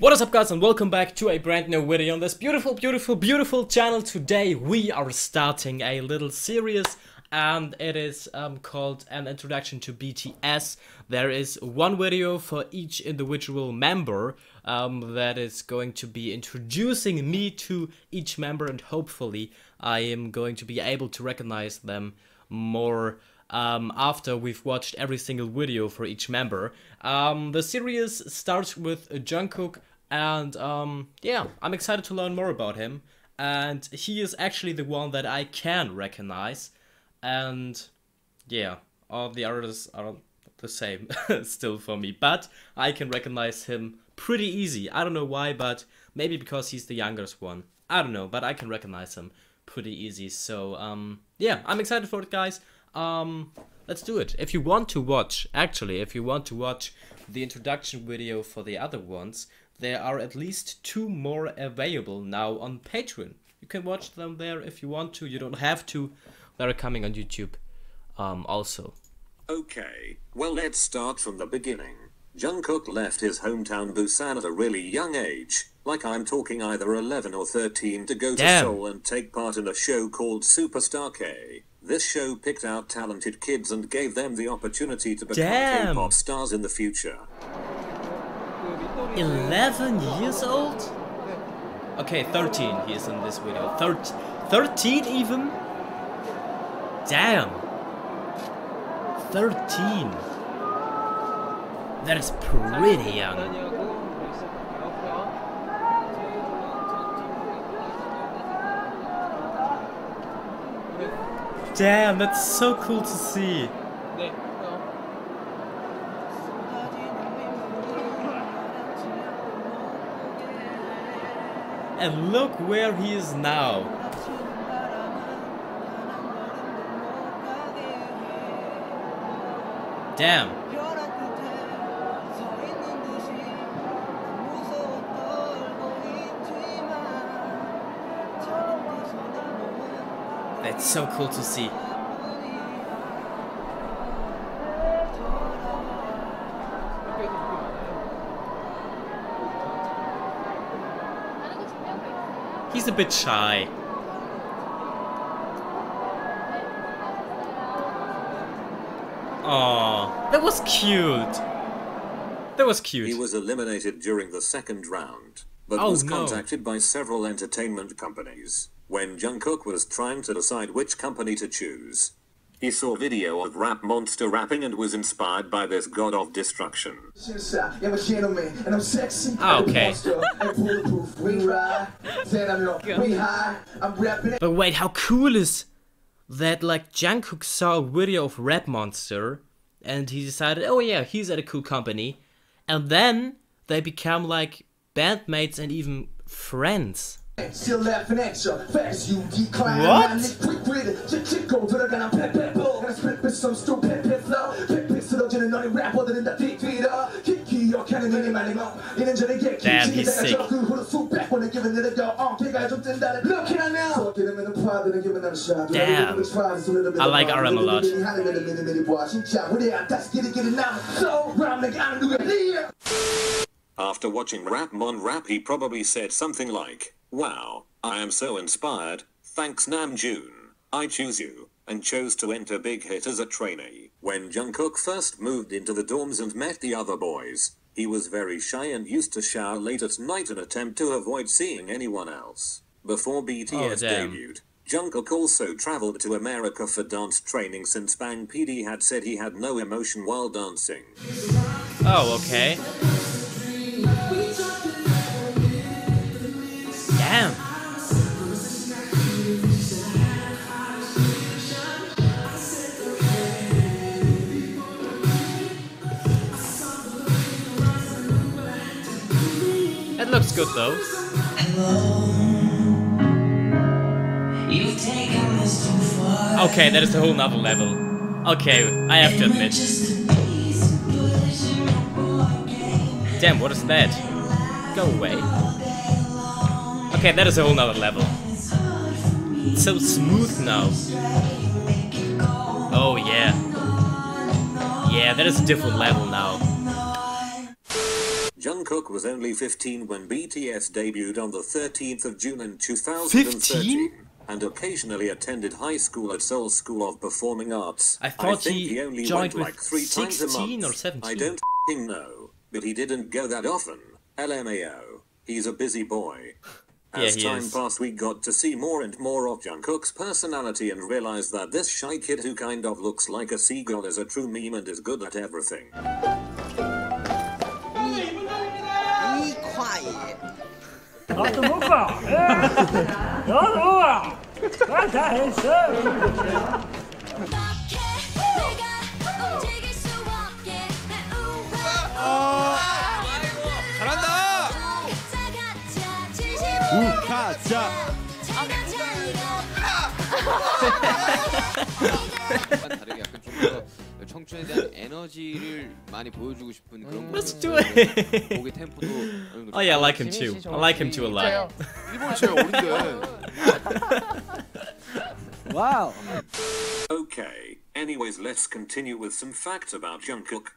What is up guys and welcome back to a brand new video on this beautiful, beautiful, beautiful channel. Today we are starting a little series and it is um, called an introduction to BTS. There is one video for each individual member um, that is going to be introducing me to each member and hopefully I am going to be able to recognize them more um, after we've watched every single video for each member. Um, the series starts with Jungkook and um, yeah, I'm excited to learn more about him. And he is actually the one that I can recognize. And yeah, all the others are the same still for me. But I can recognize him pretty easy. I don't know why, but maybe because he's the youngest one. I don't know, but I can recognize him pretty easy. So um, yeah, I'm excited for it, guys. Um, let's do it. If you want to watch, actually, if you want to watch the introduction video for the other ones, there are at least two more available now on Patreon. You can watch them there if you want to. You don't have to. They're coming on YouTube um, also. Okay, well let's start from the beginning. Jungkook left his hometown Busan at a really young age, like I'm talking either 11 or 13 to go Damn. to Seoul and take part in a show called Superstar K. This show picked out talented kids and gave them the opportunity to become Damn. K-pop stars in the future. 11 years old? Okay, 13 he is in this video. Thir 13 even? Damn. 13. That is pretty young. Damn, that's so cool to see. And look where he is now. Damn. That's so cool to see. A bit shy. Aw, that was cute. That was cute. He was eliminated during the second round, but Oh, was no. contacted by several entertainment companies. When Jungkook was trying to decide which company to choose, he saw video of Rap Monster rapping and was inspired by this god of destruction. 신사, I'm a gentleman, and I'm sexy. Okay. Monster, and bulletproof. We ride, then I'm low, we high. I'm rapping it. But wait, how cool is that? Like Jungkook saw a video of Rap Monster, and he decided, oh yeah, he's at a cool company, and then they become like bandmates and even friends. Still laughing at fast you decline. What? Quick with it, you kick over the gun, pep pep oh. Gotta split with some still pep flow. Pep pep still don't know rap other than that deep feeder. Kiki, your cannon in my name. In and jelly get Damn, he's sick. Who the fuck back when they giving it a go? Oh, kick I jumped in that. Look at now. Fuck it, I'm in the pod, then I'm giving shot. Damn. I like RM a lot. So, I'm like, I'm doing it here. After watching Rapmon rap he probably said something like, Wow, I am so inspired, thanks Namjoon, I choose you, and chose to enter Big Hit as a trainee. When Jungkook first moved into the dorms and met the other boys, he was very shy and used to shower late at night in attempt to avoid seeing anyone else. Before BTS oh, debuted, Jungkook also traveled to America for dance training since Bang PD had said he had no emotion while dancing. Oh, okay. Good though. Okay, that is a whole nother level. Okay, I have to admit. Damn, what is that? Go away. Okay, that is a whole nother level. It's so smooth now. Oh yeah. Yeah, that is a different level now. Jungkook was only 15 when BTS debuted on the 13th of June in 2013 and occasionally attended high school at Seoul School of Performing Arts. I thought think he he only joined went like three times a month. or 17. I don't fing know, but he didn't go that often. LMAO. He's a busy boy. As he time is. passed, we got to see more and more of Jungkook's personality and realized that this shy kid who kind of looks like a seagull is a true meme and is good at everything. 나도 못 가. 예. 나도 못 가. 나다 했어. 우가자. 에너지를 많이 보여주고 싶은 그런 Let's 부분이 do 있어요. it. 곡의 템포도 어느 정도 Oh yeah, I like him too. I like him too a lot. 일본이 제일 어린데. 와우. Okay, anyways, let's continue with some facts about Jungkook.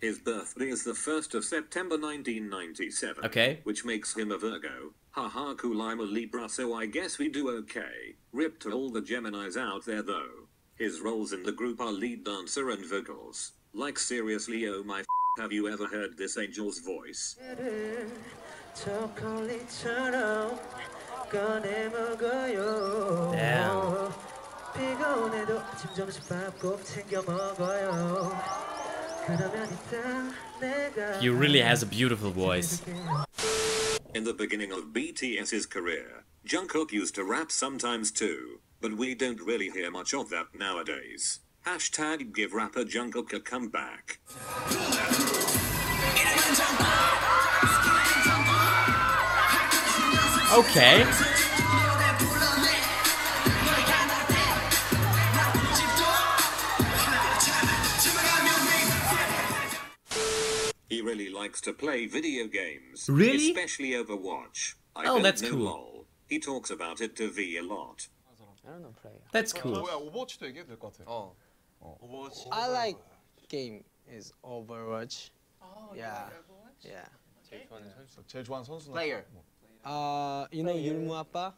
His birthday is the 1st of September 1997. Okay. Which makes him a Virgo. Haha, cool, I'm a Libra, so I guess we do okay. Rip to all the Geminis out there, though. His roles in the group are lead dancer and vocals. Like, seriously, oh my f, have you ever heard this angel's voice? 초콜릿처럼 꺼내 먹어요 Damn. 피곤해도 아침 점심 밥 꼭 챙겨 먹어요 그러면 이따 내가 He really has a beautiful voice. In the beginning of BTS's career, Jungkook used to rap sometimes too, but we don't really hear much of that nowadays. Hashtag give rapper Jungkook a comeback. Okay. He really likes to play video games. Really? Especially Overwatch. I Oh, don't that's know cool. lol. He talks about it to V a lot. That's cool. 뭐야 오버워치도 얘기해도 될 것 같아. 어. I like game is Overwatch. yeah. Yeah. 제일 좋아하는 선수는 Player. Uh, you know 율무 아빠?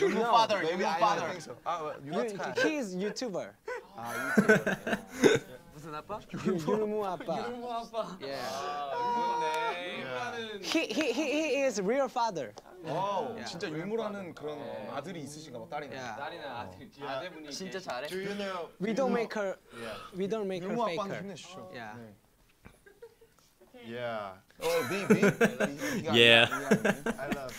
율무 father. 율무 father. 아, You, 유나티카. he is YouTuber. 아, YouTuber. 무슨 아빠? 유- 율무 아빠. Yeah. He, he, he, he is real father. 와우, 진짜 율무라는 그런 아들이 있으신가 봐, 딸이나. Yeah. 딸이나 아들 아들분이 진짜 잘해. Do you know Widowmaker. Widowmaker 율무 아빠는 faker. 힘내주시죠. Yeah. Yeah, 어, 비, 비? 비가 Yeah. 아니라 I love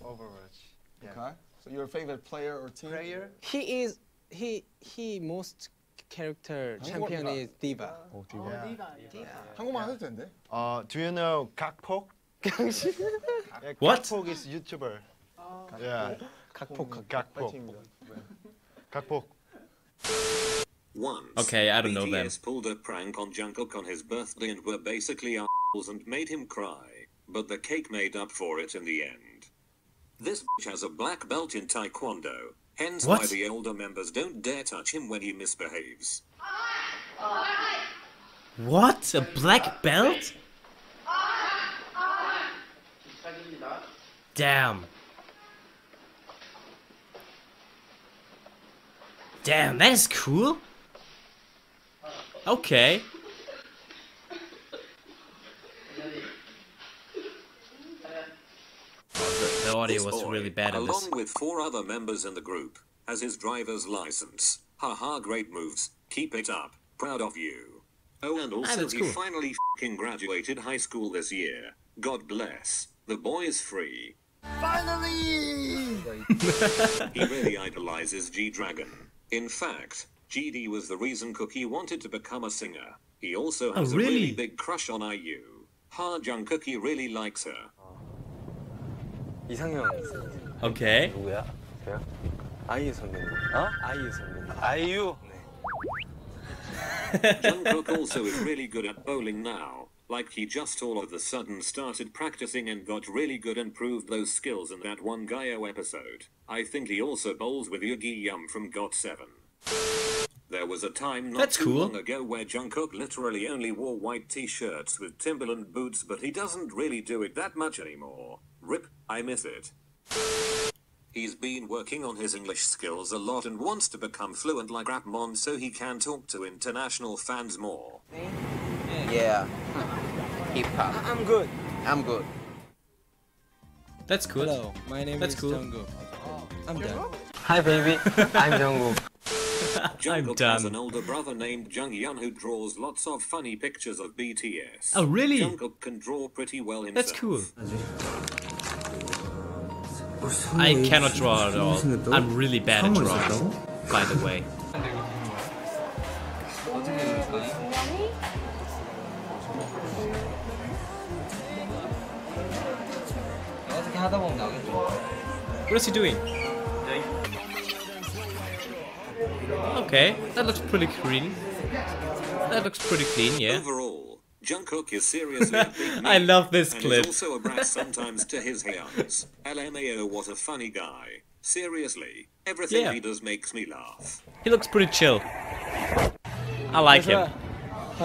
Overwatch. Okay. So your favorite player or team? Player. He is he he most character champion is D.Va. 오, 디바. 한국말 해도 된대. 어, do you know 각폭? yeah, What? 각폭 is YouTuber. Yeah. 각폭, 각폭. 각폭. Once, okay, I don't know them. pulled a prank on Jungkook on his birthday and were basically assholes and made him cry, but the cake made up for it in the end. This bitch has a black belt in Taekwondo, hence why What? the older members don't dare touch him when he misbehaves. What? A black belt? Damn. Damn, that is cool. Okay. Oh, the, the audio was boy, really bad in along this. with four other members in the group, has his driver's license. Haha, great moves. Keep it up. Proud of you. Oh, and also that's he cool. finally fing graduated high school this year. God bless. The boy is free. Finally! he really idolizes G Dragon. In fact, GD was the reason Cookie wanted to become a singer. He also oh, has a really? really big crush on IU. Ha Jung Cookie really likes her. 이상형 있어요. 오케이. 누구야? 아이유 선배님. 어? 아이유 선배님. 아이유? 네. John also is really good at bowling now. Like he just all of a sudden started practicing and got really good and proved those skills in that one Gaio episode. I think he also bowls with Yugyeom from GOT 7. There was a time not That's too cool. long ago where Jungkook literally only wore white t-shirts with Timberland boots, but he doesn't really do it that much anymore. Rip, I miss it. He's been working on his English skills a lot and wants to become fluent like Rapmon so he can talk to international fans more. Yeah. Hip hop. I'm good. I'm good. That's cool. Hello, my name That's is cool. Jungkook. I'm done. Hi baby. I'm Jungkook. I'm Jungkook has an older brother named Junghyun who draws lots of funny pictures of BTS. Oh, really? Jungkook can draw pretty well himself. That's cool. I cannot draw at all. I'm really bad at drawing, by the way. What is he doing? Okay, that looks pretty clean. That looks pretty clean, yeah. Overall, Jungkook is seriously a big I love this and clip. also a brat sometimes to his hands. LMAO, what a funny guy. Seriously, everything yeah. he does makes me laugh. He looks pretty chill. I like him.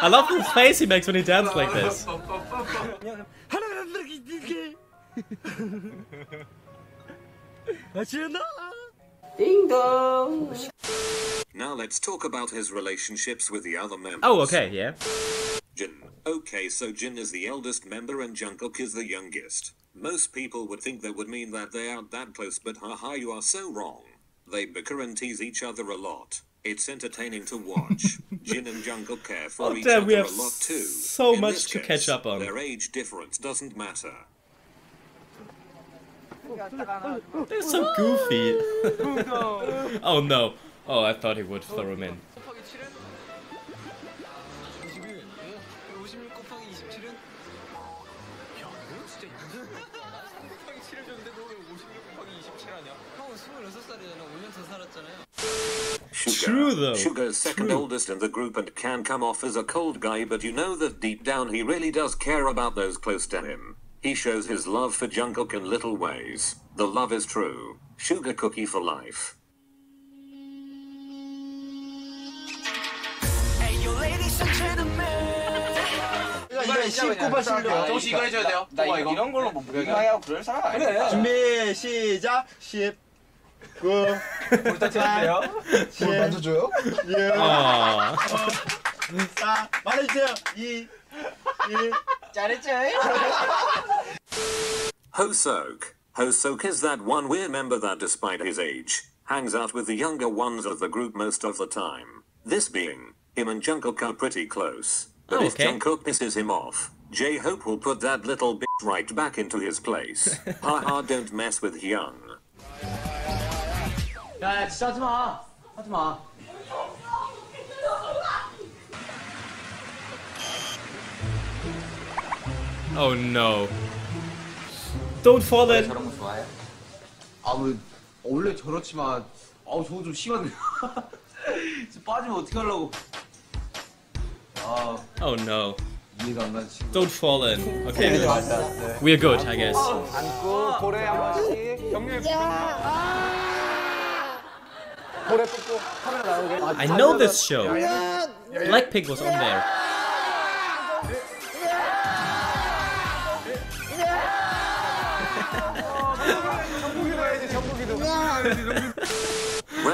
I love the face he makes when he dances like this. Ding dong! Now let's talk about his relationships with the other members. Oh, okay, yeah. Jin. Okay, so Jin is the eldest member and Jungkook is the youngest. Most people would think that would mean that they aren't that close, but haha, you are so wrong. They bicker and tease each other a lot. It's entertaining to watch. Jin and Jungkook care for Oh, each damn, we other have a lot too. so In much to case, catch up on. Their age difference doesn't matter. They're so goofy. oh no. Oh, I thought he would throw him in. Suga. True though. Suga's second True. oldest in the group and can come off as a cold guy, but you know that deep down he really does care about those close to him. He shows his love for Jungkook in little ways. The love is true. Suga cookie for life. 한 19번 돼요. 나 이거 이런 걸로 그럴 사람 아니야. 준비 시작. 그뭘 만져줘요? 예. 자 말해주세요. 2, 1. 잘했죠? Hoseok. Hoseok is that one weird member that despite his age, hangs out with the younger ones of the group most of the time. This being, him and Jungkook are pretty close. But Oh, if okay. Jungkook pisses him off, J-Hope will put that little bitch right back into his place. Haha, don't mess with Hyung. 야, 진짜 하지 마. 하지 마. Oh no. Don't fall in. 저런 거 좋아해? 아, 뭐 원래 저렇지만 아우 저거 좀 심한데. 진짜 빠지면 어떻게 하려고? Oh. Oh no. Don't fall in. Okay. We are good, I guess. I know this show. Blackpink was on there.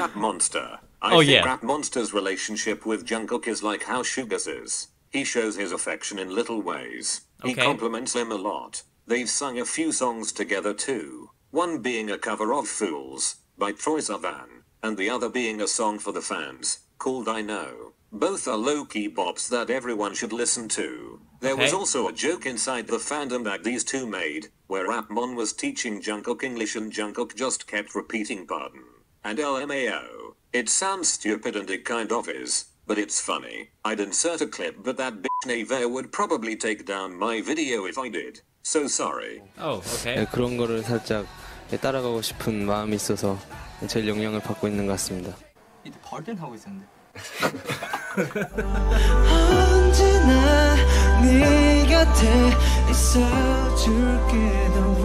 Rap Monster. I oh, think yeah. Rap Monster's relationship with Jungkook is like how Suga's is. He shows his affection in little ways. Okay. He compliments him a lot. They've sung a few songs together too. One being a cover of Fools by Troye Sivan, and the other being a song for the fans called I Know. Both are low-key bops that everyone should listen to. There okay. was also a joke inside the fandom that these two made, where Rapmon was teaching Jungkook English and Jungkook just kept repeating pardon. And LMAO. It sounds stupid and it kind of is, but it's funny. I'd insert a clip but that bitch Nave would probably take down my video if I did. So sorry. Oh, okay. 네, 그런 거를 살짝 따라가고 싶은 마음이 있어서 제일 영향을 받고 있는 것 같습니다. 이때 벌댄 하고 있었는데. 언제나 네 곁에 있어줄게 Don't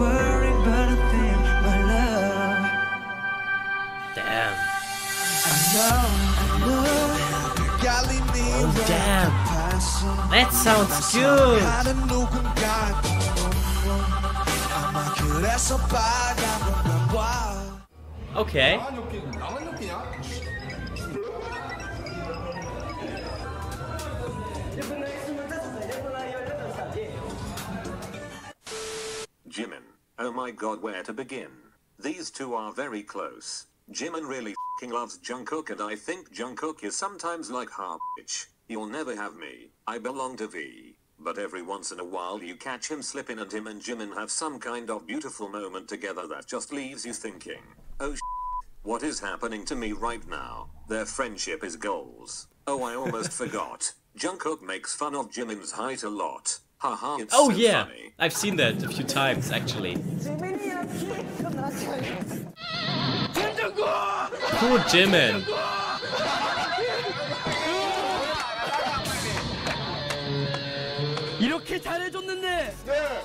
That sounds good. Okay. Jimin. Oh my god, where to begin? These two are very close. Jimin really loves Jungkook and I think Jungkook is sometimes like half bitch. You'll never have me. I belong to V. But every once in a while you catch him slipping and him and Jimin have some kind of beautiful moment together that just leaves you thinking, oh what is happening to me right now? Their friendship is goals. Oh I almost forgot. Jungkook makes fun of Jimin's height a lot. Haha it's Oh so yeah, funny. I've seen that a few times actually. Poor Jimin. 잘해줬는데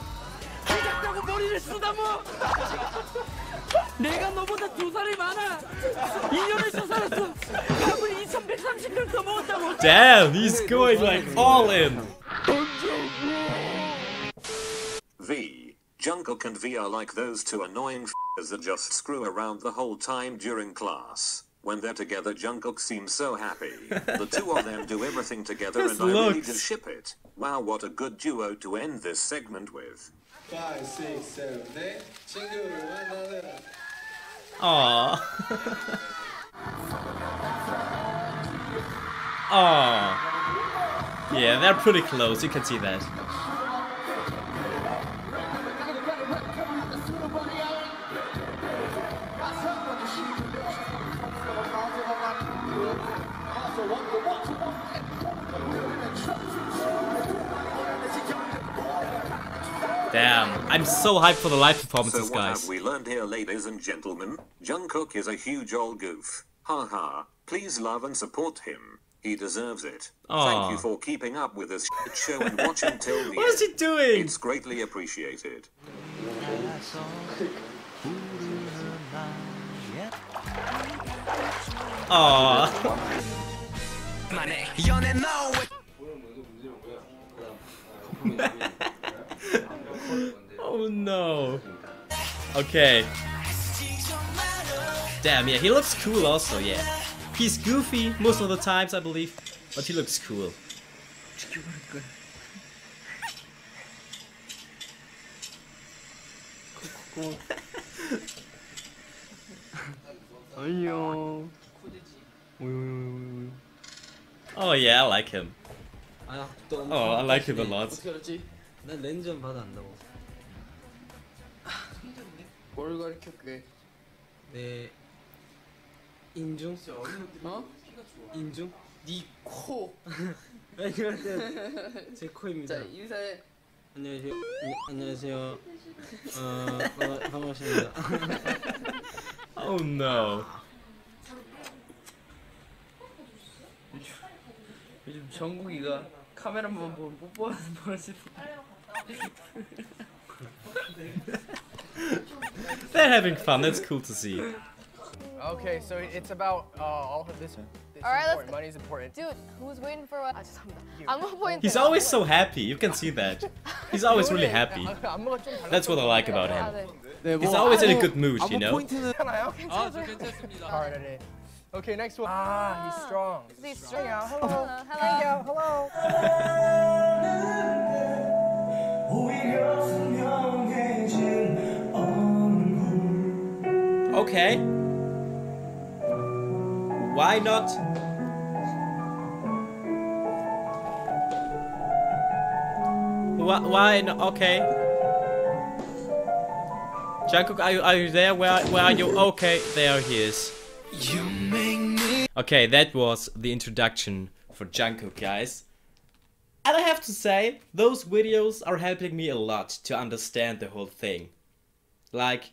키 작다고 머리를 쓰다모 내가 너보다 두 살이 많아 2년을 살았어 밥을 2130을 더 먹었다고 Damn, he's going like all in. V. Jungkook and V are like those two annoying f***ers that just screw around the whole time during class. When they're together, Jungkook seems so happy. The two of them do everything together, and looks. I really do ship it. Wow, what a good duo to end this segment with. Five, six, seven, eight. Aww. Aww. Yeah, they're pretty close. You can see that. I'm so hyped for the live performances, so what guys. have we learned here, ladies and gentlemen? Jungkook is a huge old goof. Ha ha. Please love and support him. He deserves it. Aw. Thank you for keeping up with this show and watching till the What is he doing? It's greatly appreciated. Aww. oh no. Okay. Damn, yeah, he looks cool also, yeah. He's goofy most of the times, I believe, but he looks cool. 안녕. Oh yeah, I like him. 아, 또 Oh, I like him a lot. 어떻게 알았지? 난 렌즈만 받아 안다고. 뭘 가르쳤게? 내 인중? 어? 인중? 네 코. 안녕하세요. 제 코입니다. 자 인사해. 안녕하세요. 네, 안녕하세요. 어, 반가, 반갑습니다. Oh no. 요즘 정국이가 카메라만 보면 뽀뽀하는 버릇이 They're having fun. That's cool to see. Okay, so it's about uh, all of this. this all right, important. let's. Money's important. Dude, who's waiting for what? I'm gonna point. He's always so happy. You can see that. He's always really happy. That's what I like about him. He's always in a good mood, you know. Oh, okay, next one. Ah, ah he's strong. He's strong. Hey, yo, hello. Hello. Hello. hello. Okay. Why not? Why? Why? No, okay. Jungkook, are you are you there? Where where are you? Okay, there he is. Okay, that was the introduction for Jungkook, guys. And I have to say, those videos are helping me a lot to understand the whole thing. Like,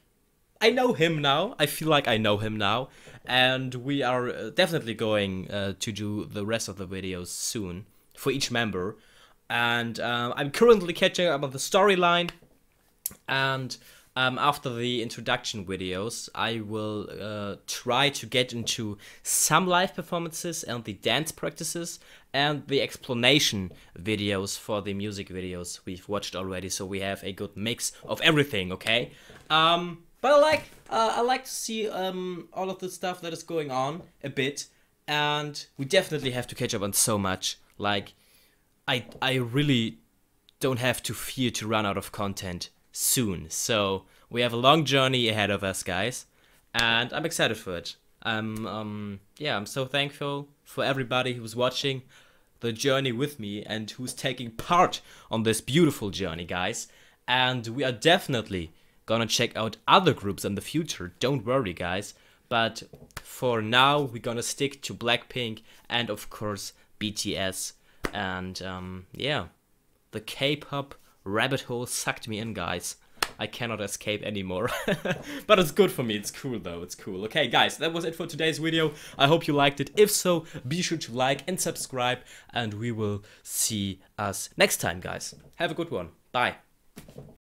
I know him now. I feel like I know him now. And we are uh, definitely going uh, to do the rest of the videos soon for each member. And um, I'm currently catching up on the storyline. And um, after the introduction videos, I will uh, try to get into some live performances and the dance practices and the explanation videos for the music videos we've watched already. So we have a good mix of everything. Okay. Um, but I like uh, I like to see um, all of the stuff that is going on a bit, and we definitely have to catch up on so much. Like, I I really don't have to fear to run out of content soon. So we have a long journey ahead of us, guys, and I'm excited for it. I'm um yeah I'm so thankful for everybody who's watching the journey with me and who's taking part on this beautiful journey, guys. And we are definitely gonna check out other groups in the future. Don't worry, guys. But for now, we're gonna stick to Blackpink and of course BTS. And um, yeah, the K-pop rabbit hole sucked me in, guys. I cannot escape anymore. but it's good for me. It's cool though. It's cool. Okay, guys, that was it for today's video. I hope you liked it. If so, be sure to like and subscribe, and we will see us next time, guys. Have a good one. Bye.